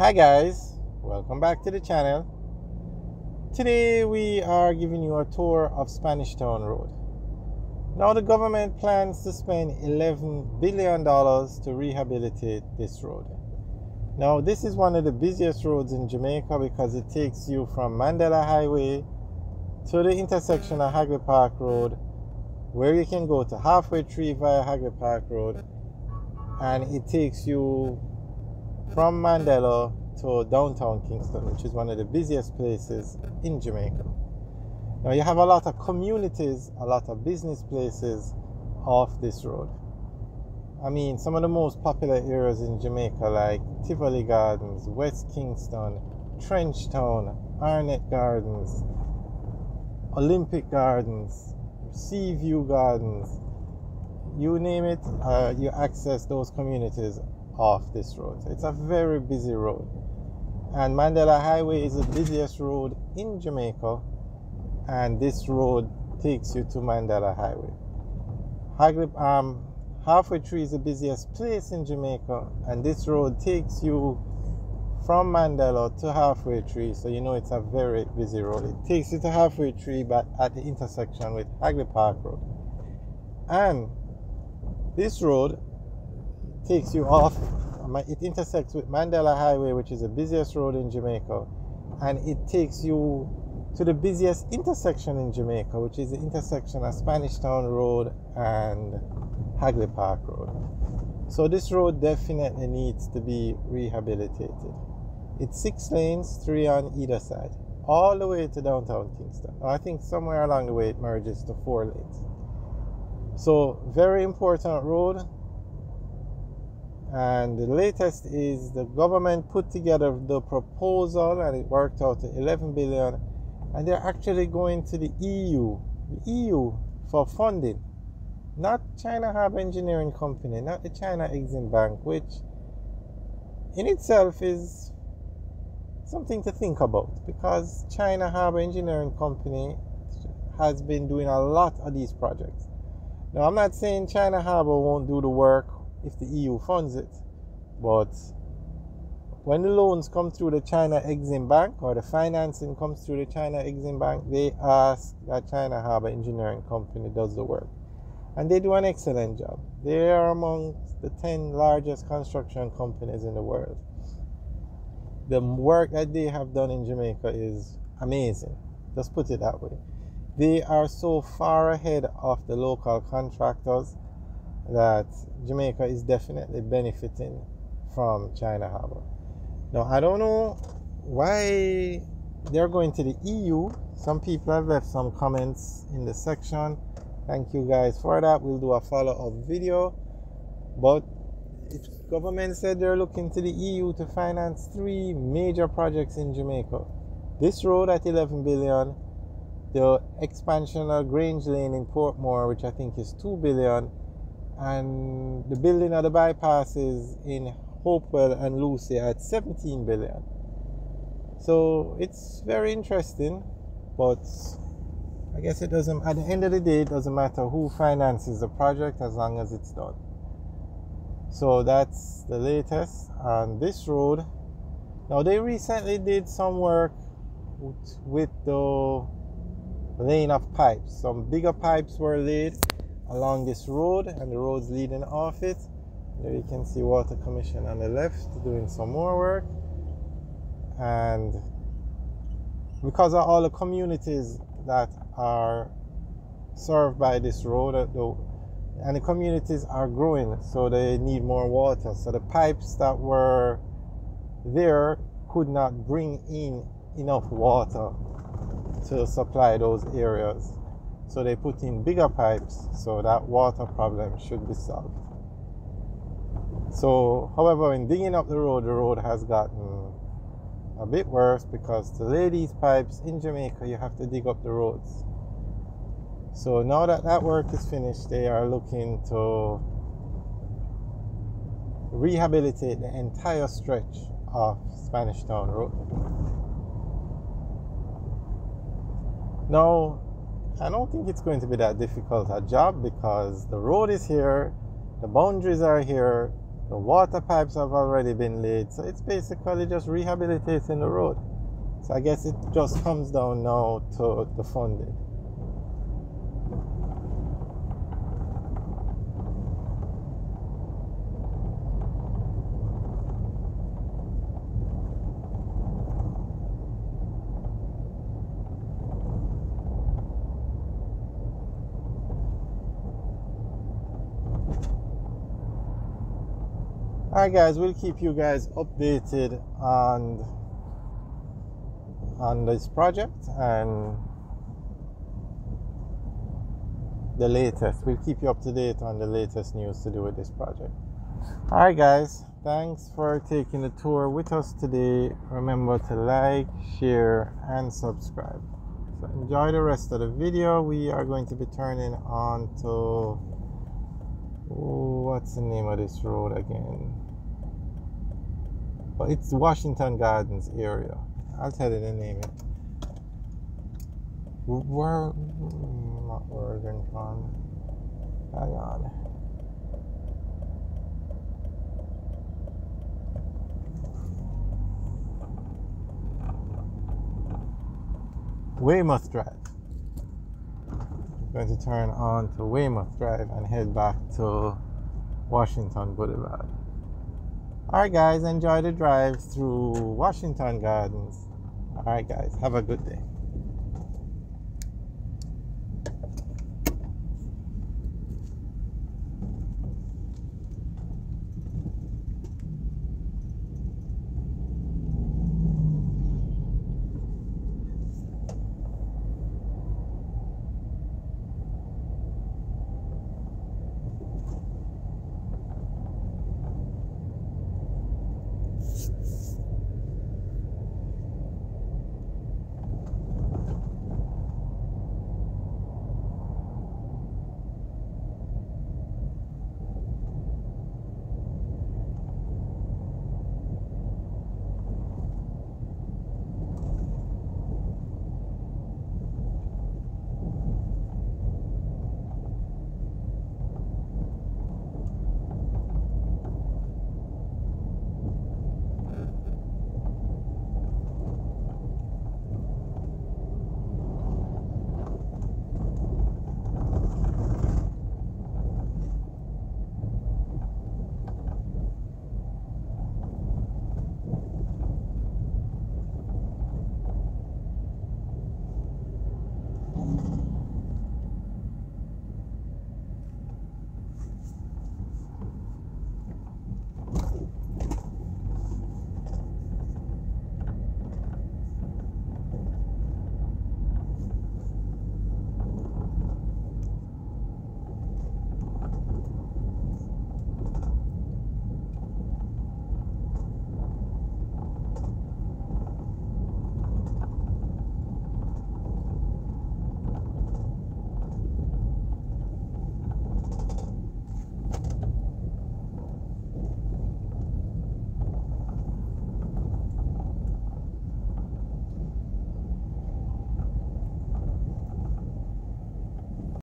Hi guys, welcome back to the channel. Today we are giving you a tour of Spanish Town Road. Now the government plans to spend 11 billion dollars to rehabilitate this road. Now this is one of the busiest roads in Jamaica because it takes you from Mandela Highway to the intersection of Hagley Park Road where you can go to Halfway Tree via Hagley Park Road and it takes you from Mandela to downtown Kingston, which is one of the busiest places in Jamaica. Now, you have a lot of communities, a lot of business places off this road. I mean, some of the most popular areas in Jamaica, like Tivoli Gardens, West Kingston, Trenchtown, Arnett Gardens, Olympic Gardens, Seaview Gardens, you name it, uh, you access those communities off this road. It's a very busy road. And Mandela Highway is the busiest road in Jamaica, and this road takes you to Mandela Highway. Hagley, um, Halfway Tree is the busiest place in Jamaica, and this road takes you from Mandela to Halfway Tree, so you know it's a very busy road. It takes you to Halfway Tree, but at the intersection with Hagley Park Road. And this road takes you off, um, it intersects with Mandela Highway, which is the busiest road in Jamaica, and it takes you to the busiest intersection in Jamaica, which is the intersection of Spanish Town Road and Hagley Park Road. So this road definitely needs to be rehabilitated. It's six lanes, three on either side, all the way to downtown Kingston. I think somewhere along the way it merges to four lanes. So very important road and the latest is the government put together the proposal and it worked out to 11 billion. And they're actually going to the EU the EU for funding. Not China Harbour Engineering Company not the China Exim Bank which in itself is something to think about because China Harbour Engineering Company has been doing a lot of these projects. Now I'm not saying China Harbour won't do the work if the EU funds it. But when the loans come through the China Exim Bank or the financing comes through the China Exim Bank, they ask that China Harbour Engineering Company does the work. And they do an excellent job. They are among the 10 largest construction companies in the world. The work that they have done in Jamaica is amazing. Just put it that way. They are so far ahead of the local contractors that Jamaica is definitely benefiting from China Harbour. Now, I don't know why they're going to the EU. Some people have left some comments in the section. Thank you guys for that. We'll do a follow up video. But if government said they're looking to the EU to finance three major projects in Jamaica. This road at 11 billion, the expansion of Grange Lane in Portmore, which I think is 2 billion, and the building of the bypasses in Hopewell and Lucea at 17 billion. So it's very interesting, but I guess it doesn't, at the end of the day, it doesn't matter who finances the project as long as it's done. So that's the latest on this road. Now, they recently did some work with the laying of pipes. Some bigger pipes were laid along this road and the roads leading off it. There you can see Water Commission on the left doing some more work. And because of all the communities that are served by this road, uh, and the communities are growing, so they need more water. So the pipes that were there could not bring in enough water to supply those areas. So they put in bigger pipes so that water problem should be solved. So, however, in digging up the road, the road has gotten a bit worse because to lay these pipes in Jamaica, you have to dig up the roads. So now that that work is finished, they are looking to rehabilitate the entire stretch of Spanish Town Road. Now, I don't think it's going to be that difficult a job because the road is here, the boundaries are here, The water pipes have already been laid, so it's basically just rehabilitating the road. So I guess it just comes down now to the funding. Alright guys, we'll keep you guys updated on on this project and the latest. We'll keep you up to date on the latest news to do with this project. Alright guys, thanks for taking the tour with us today. Remember to like, share and subscribe. So enjoy the rest of the video. We are going to be turning on to what's the name of this road again? But it's Washington Gardens area. I'll tell you the name. It. Where? Not Oregon Farm. Hang on. Weymouth Drive. Going to turn on to Weymouth Drive and head back to Washington Boulevard. Alright, guys, enjoy the drive through Washington Gardens. Alright, guys, have a good day.